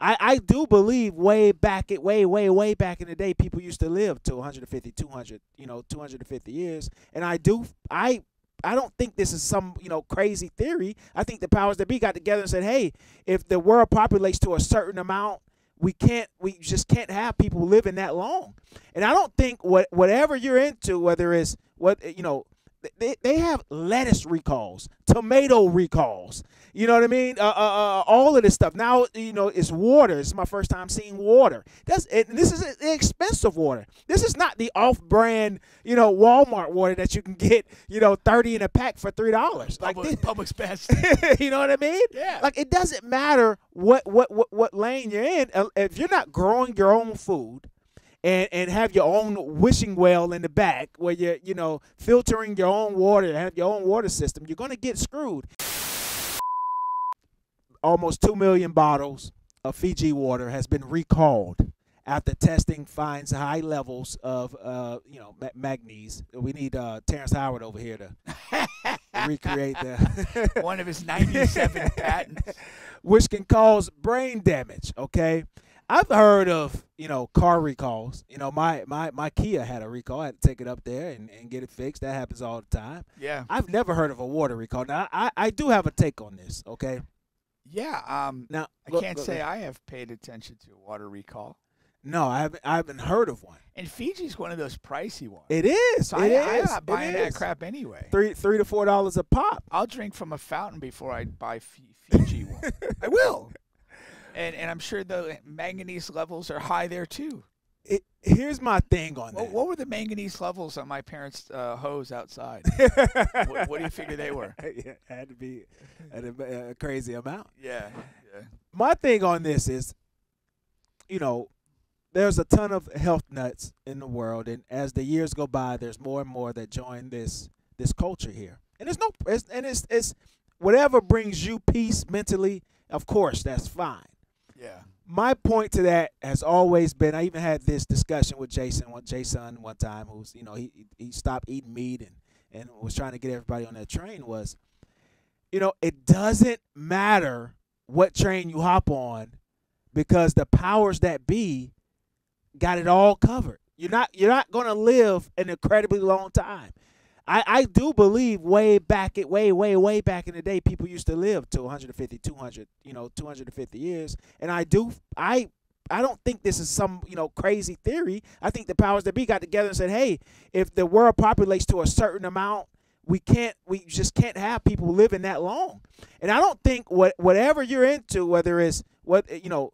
I, I do believe way back it way way way back in the day people used to live to 150 200 you know 250 years and I do I I don't think this is some you know crazy theory. I think the powers that be got together and said, "Hey, if the world populates to a certain amount, we can't we just can't have people living that long." And I don't think what whatever you're into, whether it's what you know, they, they have lettuce recalls, tomato recalls. You know what I mean? Uh, uh, uh, all of this stuff. Now, you know, it's water. It's my first time seeing water. That's it, this is expensive water. This is not the off-brand, you know, Walmart water that you can get, you know, thirty in a pack for three dollars. Like this, Publix best. you know what I mean? Yeah. Like it doesn't matter what what what what lane you're in. Uh, If you're not growing your own food and and have your own wishing well in the back where you're you know filtering your own water have your own water system you're going to get screwed almost 2 million bottles of fiji water has been recalled after testing finds high levels of uh, you know ma- manganese we need uh, terrence howard over here to recreate the One of his 97 patents. which can cause brain damage. Okay, I've heard of you know car recalls. You know my my my Kia had a recall. I had to take it up there and, and get it fixed. That happens all the time. Yeah. I've never heard of a water recall. Now I I do have a take on this. Okay, Yeah. Um, now I go- can't go- say go- I have paid attention to a water recall. no. I haven't I haven't heard of one. And Fiji's one of those pricey ones. It is. so it I, I'm not buying that crap anyway. Three three to four dollars a pop. I'll drink from a fountain before I buy Fiji one. I will. And and I'm sure the manganese levels are high there too. It, here's my thing on What, that. what were the manganese levels on my parents' uh, hose outside? what, what do you figure they were? it had to be at a, a crazy amount. Yeah. yeah. my thing on this is, you know, there's a ton of health nuts in the world, and as the years go by, there's more and more that join this this culture here. And there's no, it's, and it's it's whatever brings you peace mentally. Of course, that's fine. Yeah. My point to that has always been. I even had this discussion with Jason, one Jason, one time, who's you know he he stopped eating meat and and was trying to get everybody on that train. Was, you know, it doesn't matter what train you hop on, because the powers that be got it all covered. You're not you're not going to live an incredibly long time. I, I do believe way back it way way way back in the day people used to live to 150 200 you know 250 years and I do I I don't think this is some you know crazy theory. I think the powers that be got together and said, "Hey, if the world populates to a certain amount, we can't we just can't have people living that long." And I don't think what whatever you're into, whether it's what you know,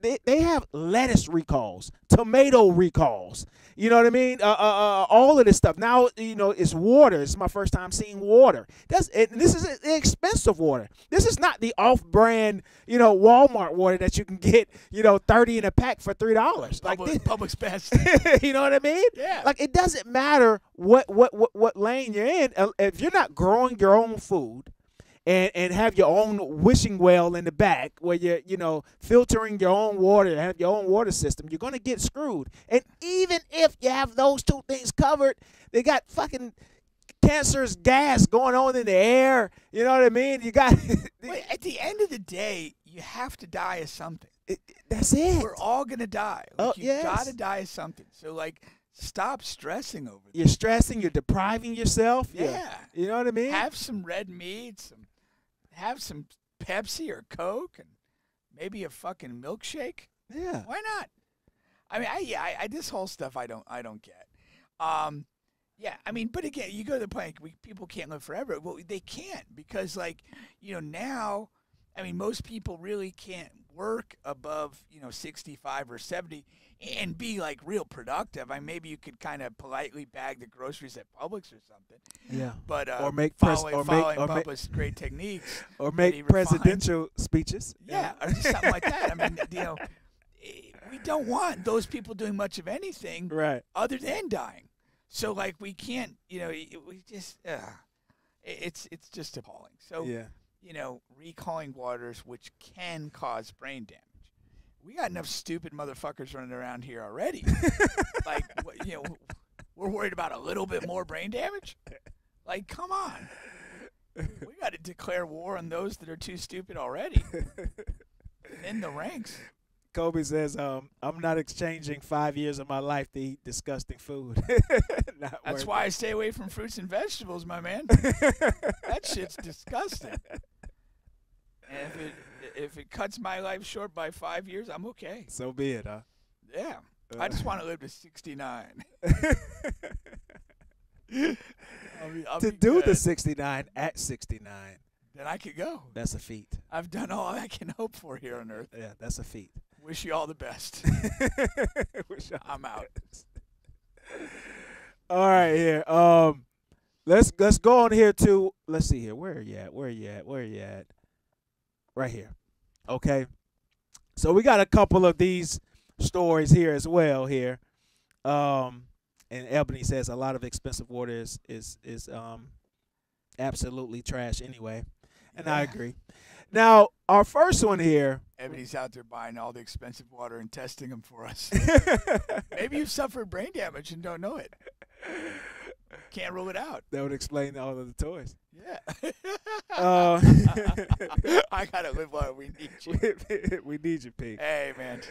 they, they have lettuce recalls, tomato recalls. You know what I mean? Uh, uh, uh, all of this stuff. Now, you know, it's water. It's my first time seeing water. That's it. This is expensive water. This is not the off-brand, you know, Walmart water that you can get, you know, thirty in a pack for three dollars. Like Publix, this, Publix best. you know what I mean? Yeah. Like it doesn't matter what what what, what lane you're in. Uh, If you're not growing your own food and and have your own wishing well in the back where you're you know filtering your own water, have your own water system, you're gonna get screwed. And even if you have those two things covered, they got fucking cancerous gas going on in the air. You know what I mean? You got Wait, at the end of the day, you have to die of something. it- that's it. We're all gonna die. Like, Oh, you yes. gotta die of something. So like, stop stressing over You're stressing. You're depriving yourself. this. Yeah. You know what I mean? Have some red meat. Some, have some Pepsi or Coke, and maybe a fucking milkshake. yeah. Why not? I mean, I yeah, I, I this whole stuff I don't I don't get. Um, yeah, I mean, but again, you go to the point we, people can't live forever. Well, they can't because like you know now, I mean, most people really can't work above you know sixty five or seventy and be like real productive. I mean, maybe you could kind of politely bag the groceries at Publix or something, Yeah. but uh, Or make pres- following, or make- following or make- great techniques. Or make refined. presidential speeches. Yeah, or something like that. I mean, you know, eh, we don't want those people doing much of anything Right. other than dying. So like we can't, you know, we just uh, it's it's just appalling. So Yeah. you know, recalling waters which can cause brain damage. We got enough stupid motherfuckers running around here already. like what- you know, we're worried about a little bit more brain damage. Like, come on. We got to declare war on those that are too stupid already. in the ranks. Kobe says, um, "I'm not exchanging five years of my life to eat disgusting food." Not That's why it. I stay away from fruits and vegetables, my man. that shit's disgusting. And if it if it cuts my life short by five years, I'm okay. so be it, huh? Yeah. I just want to live to 69. I'll be, I'll to do the 69 at 69, then I could go. that's a feat. I've done all I can hope for here on Earth. Yeah, that's a feat. Wish you all the best. Wish I- I'm out. All right, here. Um, let's let's go on here to let's see here. Where are you at? Where are you at? Where are you at? Right here. Okay. So we got a couple of these stories here as well. Here, um, and Ebony says a lot of expensive water is is is um absolutely trash anyway, and I agree. Now our first one here. Ebony's out there buying all the expensive water and testing them for us. Maybe you've suffered brain damage and don't know it. Can't rule it out. that would explain all of the toys. Yeah. Uh, I gotta live while we need you. we need you, Pete. Hey man,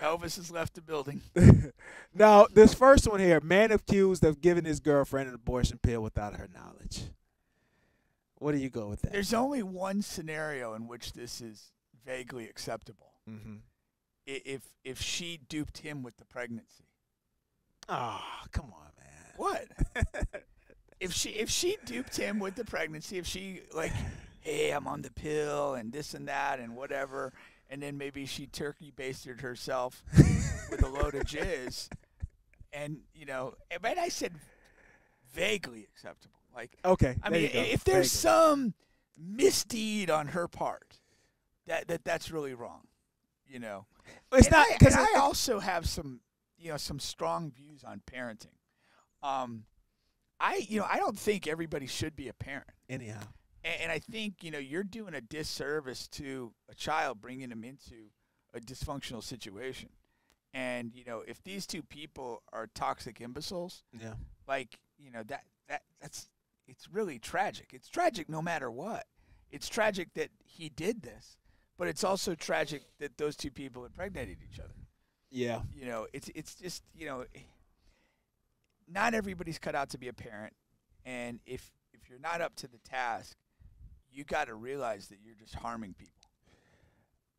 Elvis has left the building. now, this first one here, man accused of giving his girlfriend an abortion pill without her knowledge. What do you go with that? There's only one scenario in which this is vaguely acceptable. mm-hmm. If if she duped him with the pregnancy. Oh, come on, man. What? if she if she duped him with the pregnancy, if she like, hey, I'm on the pill and this and that and whatever, and then maybe she turkey basted herself with a load of jizz, and you know, eh, but I said vaguely acceptable. Like, Okay. I there mean, if there's some misdeed on her part, that that that's really wrong. You know, it's and not because and I also have some, you know, some strong views on parenting. Um, I, you know, I don't think everybody should be a parent, anyhow. and, and I think you know you're doing a disservice to a child bringing them into a dysfunctional situation. And you know, if these two people are toxic imbeciles, Yeah. like you know that that that's it's really tragic. It's tragic no matter what. It's tragic that he did this, but it's also tragic that those two people impregnated each other. Yeah. You know, it's it's just you know, not everybody's cut out to be a parent, and if if you're not up to the task, you got to realize that you're just harming people.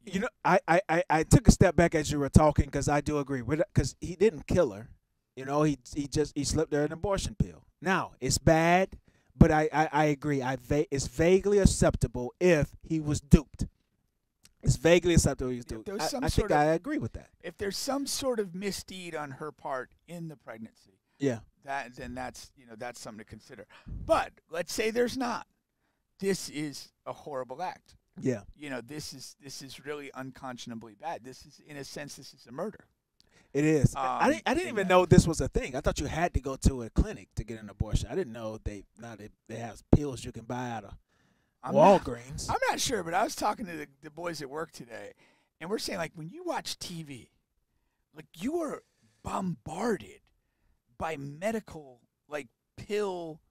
You know, I, I, I, took a step back as you were talking because I do agree with because he didn't kill her. You know, he he just he slipped her an abortion pill. Now it's bad, but I I, I agree. I va- it's vaguely acceptable if he was duped. It's vaguely acceptable. He was duped. I, I think of- I agree with that. If there's some sort of misdeed on her part in the pregnancy, Yeah. that then that's you know that's something to consider. But let's say there's not. This is a horrible act. Yeah. You know, this is this is really unconscionably bad. This is in a sense this is a murder. It is. I Um, didn't. I didn't even know this was a thing. I thought you had to go to a clinic to get an abortion. I didn't know they now they, they have pills you can buy out of I'm not, Walgreens. I'm not sure, but I was talking to the, the boys at work today, and we're saying like when you watch TV, like you are bombarded by medical like pill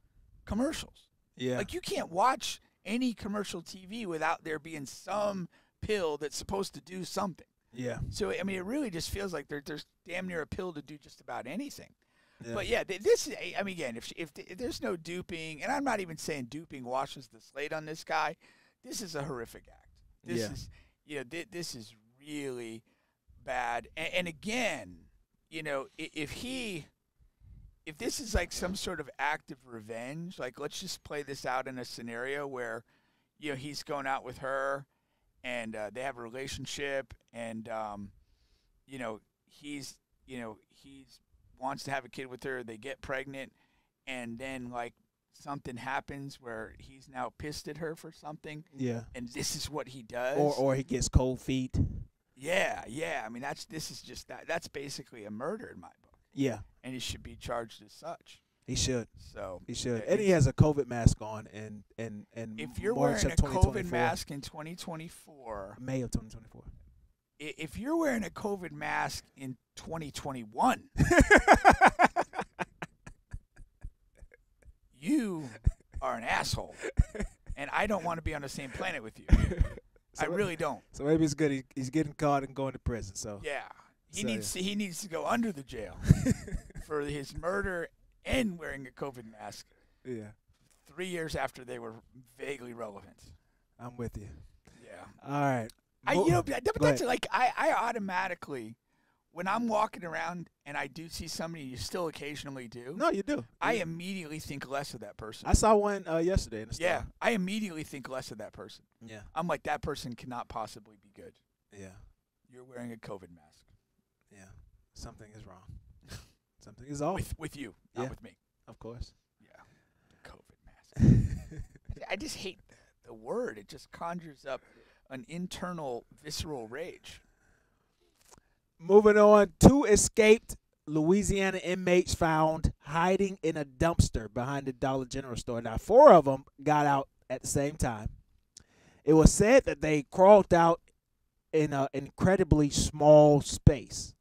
commercials. yeah. Like you can't watch any commercial TV without there being some pill that's supposed to do something. yeah. So I mean, it really just feels like there, there's damn near a pill to do just about anything. Yeah. But yeah, this is. I mean, again, if, if if there's no duping, and I'm not even saying duping washes the slate on this guy, this is a horrific act. This Yeah. is, you know, th- this is really bad. And, and again, you know, if he, if this is like some sort of act of revenge, like let's just play this out in a scenario where, you know, he's going out with her, and uh, they have a relationship, and um, you know, he's, you know, he's wants to have a kid with her. They get pregnant, and then like something happens where he's now pissed at her for something, yeah. and this is what he does. Or or he gets cold feet. yeah, yeah. I mean, that's this is just that. That's basically a murder in my book, Yeah. and he should be charged as such. He should. So He should. And he has a COVID mask on and and and if you're March wearing a COVID mask in 2024, May of 2024. if you're wearing a COVID mask in 2021, you are an asshole, and I don't want to be on the same planet with you. I really don't. So maybe it's good. He, he's getting caught and going to prison. So Yeah, he So, needs to, he needs to go under the jail for his murder and wearing a COVID mask. yeah, Three years after they were vaguely relevant. I'm with you. Yeah. All right. I you know but that's ahead. like I, I automatically when I'm walking around and I do see somebody you still occasionally do, no, you do. I Yeah. immediately think less of that person. I saw one uh, yesterday in the store. yeah, I immediately think less of that person. Yeah. I'm like that person cannot possibly be good. Yeah. You're wearing a COVID mask Yeah. Something is wrong. Something is off. with with you, not Yeah. with me. of course. Yeah, COVID mask. I just hate the, the word. It just conjures up an internal visceral rage. Moving on, two escaped Louisiana inmates found hiding in a dumpster behind the Dollar General store. Now, four of them got out at the same time. It was said that they crawled out in an incredibly small space.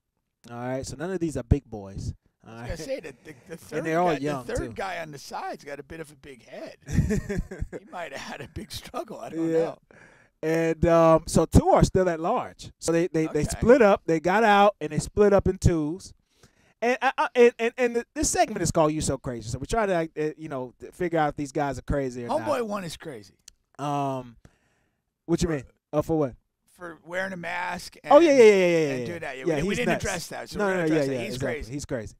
All right, so none of these are big boys. All I was right. say that the, the third they're all guy, young, the third too. guy on the side's got a bit of a big head. he might have had a big struggle. I don't Yeah. know. And um, so two are still at large. So they, they, they split up. They got out and they split up in twos. And uh, uh, and and, and this segment is called "You So Crazy." So we try to like, uh, you know figure out if these guys are crazy or not. Homeboy one is crazy. Um, what you mean? Oh, for what? For wearing a mask. And, Oh yeah, yeah, yeah, yeah, yeah. and yeah. doing that. Yeah, yeah we, didn't nuts. address that. So no, we're no, no, yeah, address yeah. He's exactly. crazy. He's crazy.